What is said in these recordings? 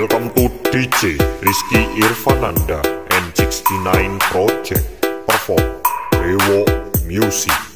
Welcome to DJ Rizky Irfananda and 69 Project perform Rewo Music.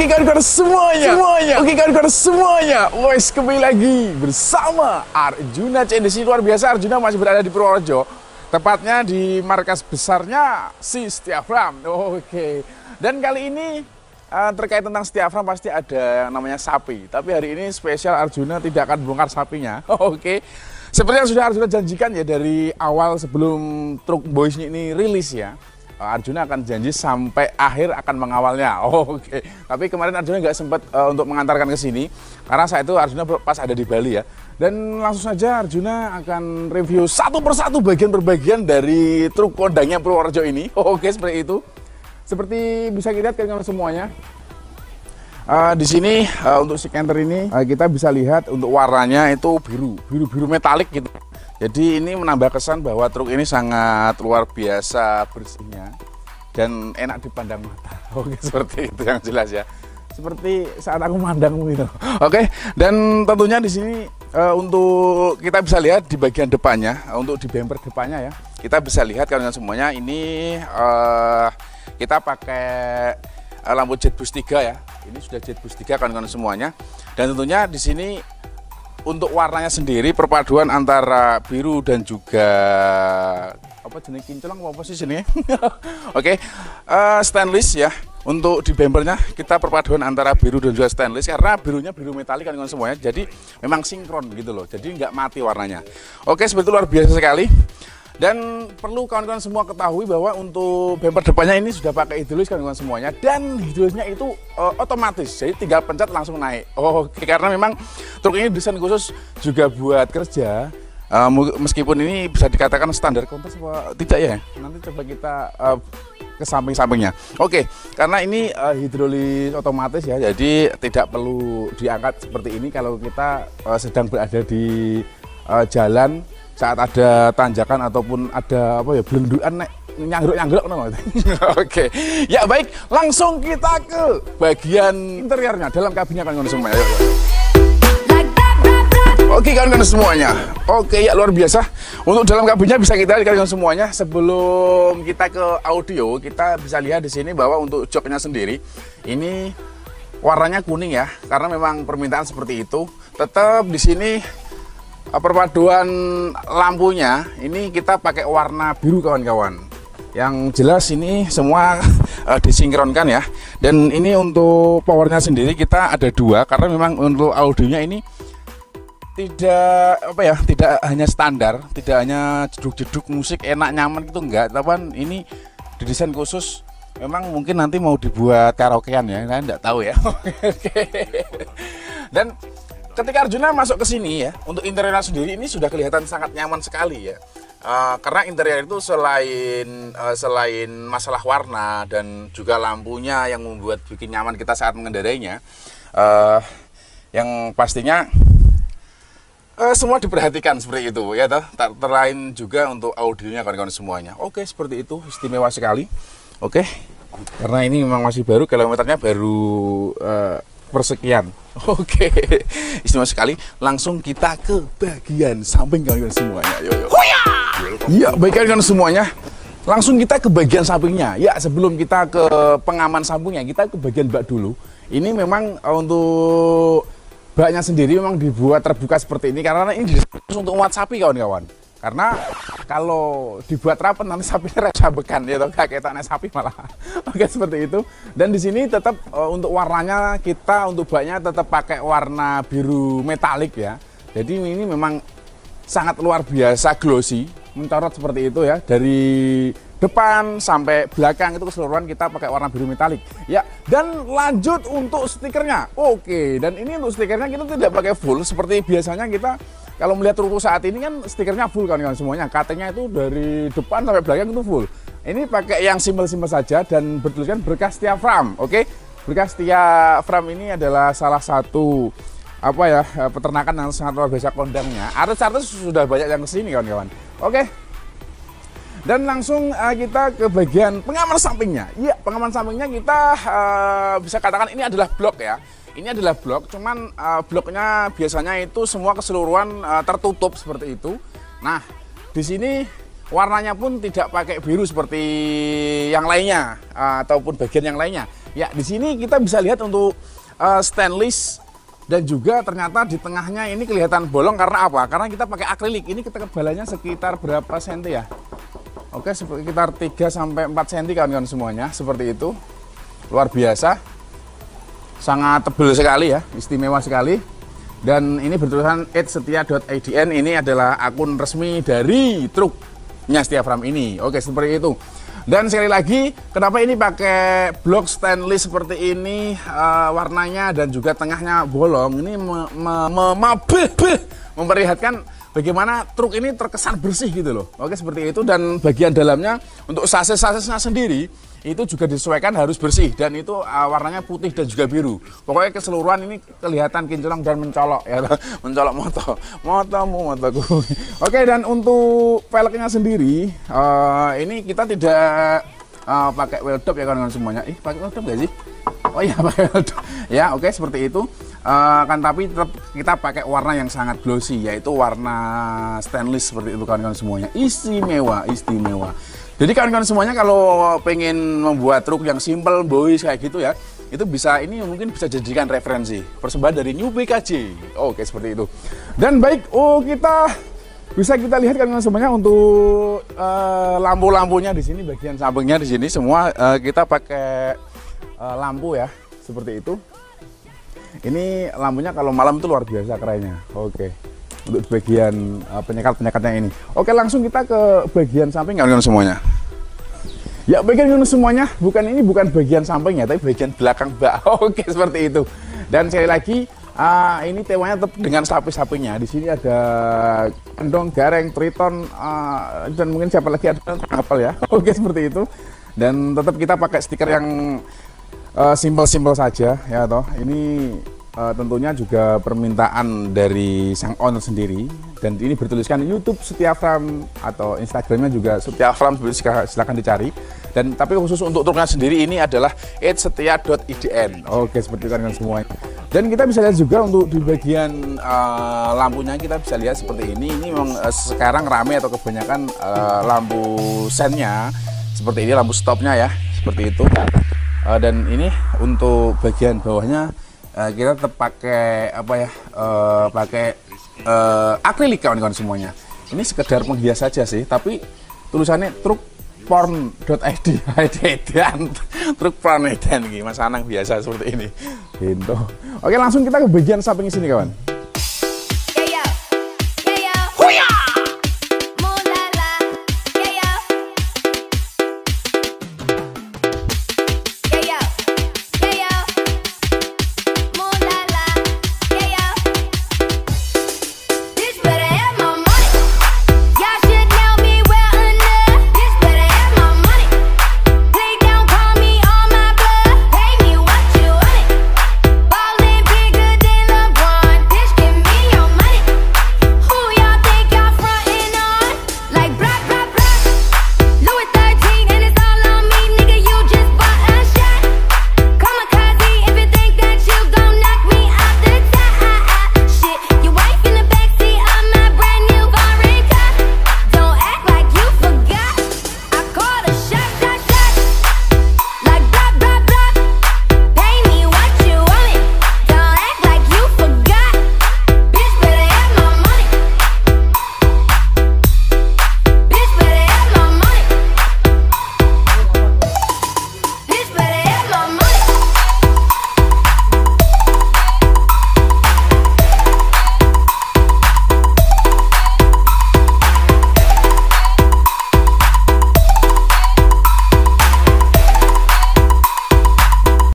Iya, oke kawan-kawan semuanya, semuanya, oke kawan-kawan semuanya. Wes kembali lagi bersama Arjuna CNDC luar biasa. Arjuna masih berada di Purworejo, tepatnya di markas besarnya si Setiafram. Oke, dan kali ini eh, terkait tentang Setiafram pasti ada yang namanya sapi. Tapi hari ini spesial Arjuna tidak akan bongkar sapinya. Oke. Seperti yang sudah Arjuna janjikan ya dari awal sebelum truk boys ini rilis ya. Arjuna akan janji sampai akhir akan mengawalnya. Oh, Oke, tapi kemarin Arjuna nggak sempat eh, untuk mengantarkan ke sini karena saat itu Arjuna pas ada di Bali ya. Dan langsung saja Arjuna akan review satu persatu bagian per bagian dari truk kondangnya Purworejo ini. Oke, seperti itu. Seperti bisa kita lihat kawan semuanya. Eh, di sini eh, untuk si canter ini eh, kita bisa lihat untuk warnanya itu biru, biru-biru metalik gitu. Jadi ini menambah kesan bahwa truk ini sangat luar biasa bersihnya dan enak dipandang mata. Oke, seperti itu yang jelas ya. Seperti saat aku mandang gitu. Oke, dan tentunya di sini eh, untuk kita bisa lihat di bagian depannya, eh, untuk di bumper depannya ya, kita bisa lihat kalian semuanya ini eh, kita pakai lampu jet boost 3 ya. Ini sudah jet boost 3 kawan-kawan semuanya. Dan tentunya di sini untuk warnanya sendiri perpaduan antara biru dan juga apa jenis kinclong apa sih sini oke eh, stainless ya. Untuk di bumpernya kita perpaduan antara biru dan juga stainless karena birunya biru metalik kan semuanya. Jadi memang sinkron gitu loh. Jadi nggak mati warnanya. Oke seperti itu luar biasa sekali dan perlu kawan-kawan semua ketahui bahwa untuk bumper depannya ini sudah pakai hidrolis kawan-kawan semuanya dan hidrolisnya itu eh, otomatis jadi tinggal pencet langsung naik. Oke karena memang truk ini desain khusus juga buat kerja. Mu- meskipun ini bisa dikatakan standar kontes apa tidak ya? Nanti coba kita eh, ke samping-sampingnya. Oke, karena ini eh, hidrolis otomatis ya, jadi tidak perlu diangkat seperti ini kalau kita eh, sedang berada di eh, jalan saat ada tanjakan ataupun ada apa ya belenduan nek nyanggruk nyanggruk no. Oke, ya baik, langsung kita ke bagian interiornya dalam kabinnya kan semua. Ayo. Oke kawan-kawan semuanya. Oke ya luar biasa. Untuk dalam kabinnya bisa kita lihat kawan semuanya. Sebelum kita ke audio, kita bisa lihat di sini bahwa untuk joknya sendiri ini warnanya kuning ya, karena memang permintaan seperti itu. Tetap di sini perpaduan lampunya ini kita pakai warna biru kawan-kawan. Yang jelas ini semua eh, disinkronkan ya. Dan ini untuk powernya sendiri kita ada dua karena memang untuk audionya ini tidak apa ya tidak hanya standar tidak hanya jeduk-jeduk musik enak nyaman gitu enggak tapi ini didesain khusus memang mungkin nanti mau dibuat karaokean ya saya enggak tahu ya dan ketika Arjuna masuk ke sini ya untuk interiornya sendiri ini sudah kelihatan sangat nyaman sekali ya Eh, karena interior itu selain eh, selain masalah warna dan juga lampunya yang membuat bikin nyaman kita saat mengendarainya eh, yang pastinya Eh, semua diperhatikan seperti itu ya toh. Terlain juga untuk audionya kawan-kawan semuanya. Oke, seperti itu istimewa sekali. Oke. Karena ini memang masih baru kilometernya baru eh, persekian. Oke. Istimewa sekali. Langsung kita ke bagian samping kawan-kawan semuanya. Yo yo. Iya, baik kawan-kawan semuanya. Langsung kita ke bagian sampingnya. Ya, sebelum kita ke pengaman sampingnya, kita ke bagian bak dulu. Ini memang eh, untuk baknya sendiri memang dibuat terbuka seperti ini karena ini khusus untuk muat sapi kawan-kawan. Karena kalau dibuat rapat nanti sapinya recabekan ya toh kayak sapi malah. Oke seperti itu. Dan di sini tetap eh, untuk warnanya kita untuk baknya tetap pakai warna biru metalik ya. Jadi ini memang sangat luar biasa glossy, mencorot seperti itu ya dari depan sampai belakang itu keseluruhan kita pakai warna biru metalik. Ya, dan lanjut untuk stikernya. Oke, dan ini untuk stikernya kita tidak pakai full seperti biasanya kita kalau melihat truk saat ini kan stikernya full kawan-kawan semuanya. Katanya itu dari depan sampai belakang itu full. Ini pakai yang simpel-simpel saja dan bertuliskan berkas setia Fram. Oke, berkas setia Fram ini adalah salah satu apa ya eh, peternakan yang sangat luar biasa kondangnya. Artis-artis sudah banyak yang ke sini kawan-kawan. Oke, dan langsung uh, kita ke bagian pengaman sampingnya. Iya, pengaman sampingnya kita uh, bisa katakan ini adalah blok ya. Ini adalah blok, cuman uh, bloknya biasanya itu semua keseluruhan uh, tertutup seperti itu. Nah, di sini warnanya pun tidak pakai biru seperti yang lainnya uh, ataupun bagian yang lainnya. Ya, di sini kita bisa lihat untuk uh, stainless dan juga ternyata di tengahnya ini kelihatan bolong karena apa? Karena kita pakai akrilik. Ini ketebalannya sekitar berapa senti ya? Oke, sekitar 3 sampai 4 cm kawan-kawan semuanya, seperti itu. Luar biasa sangat tebal sekali ya, istimewa sekali. Dan ini bertulisan @setia.idn ini adalah akun resmi dari truknya Setia Fram ini. Oke, seperti itu. Dan sekali lagi, kenapa ini pakai blok stainless seperti ini uh, warnanya dan juga tengahnya bolong? Ini me, me, me, me, memperlihatkan bagaimana truk ini terkesan bersih gitu loh. Oke, seperti itu dan bagian dalamnya untuk sasis-sasisnya sendiri itu juga disesuaikan harus bersih dan itu uh, warnanya putih dan juga biru. Pokoknya keseluruhan ini kelihatan kinclong dan mencolok ya, mencolok moto, motomu motoku. Oke dan untuk velgnya sendiri uh, ini kita tidak uh, pakai wheel top ya kawan-kawan semuanya. Ih pakai wheel top gak sih? Oh iya pakai wheel top. Ya oke seperti itu. Uh, kan tapi tetap kita pakai warna yang sangat glossy yaitu warna stainless seperti itu kawan-kawan semuanya. Istimewa, istimewa. Jadi kawan-kawan semuanya kalau pengen membuat truk yang simple, boys kayak gitu ya, itu bisa ini mungkin bisa jadikan referensi persembahan dari New BKJ. Oke seperti itu. Dan baik, oh kita bisa kita lihat kawan-kawan semuanya untuk uh, lampu-lampunya di sini bagian sampingnya di sini semua uh, kita pakai uh, lampu ya seperti itu. Ini lampunya kalau malam itu luar biasa kerennya. Oke untuk bagian uh, penyekat-penyekatnya ini. Oke, langsung kita ke bagian samping kawan-kawan semuanya. Ya, bagian semuanya bukan ini bukan bagian sampingnya, tapi bagian belakang bak. Oke, seperti itu. Dan sekali lagi, uh, ini temanya tetap dengan sapi-sapinya. Di sini ada kendong, gareng, triton, uh, dan mungkin siapa lagi ada kapal ya. Oke, seperti itu. Dan tetap kita pakai stiker yang simpel-simpel uh, saja ya toh. Ini uh, tentunya juga permintaan dari sang owner sendiri. Dan ini bertuliskan YouTube Setia Fram atau Instagramnya juga Setia Fram silahkan dicari. Dan tapi khusus untuk truknya sendiri ini adalah setia.idn oke seperti itu kan semua dan kita bisa lihat juga untuk di bagian uh, lampunya kita bisa lihat seperti ini. Ini memang uh, sekarang rame atau kebanyakan uh, lampu sennya. Seperti ini lampu stopnya ya seperti itu uh, dan ini untuk bagian bawahnya uh, kita tetap pakai apa ya uh, pakai uh, akrilik kawan-kawan semuanya. Ini sekedar menghias saja sih tapi tulisannya truk porn.id dan truk porn dan mas Anang biasa seperti ini. Gitu. Oke langsung kita ke bagian samping sini kawan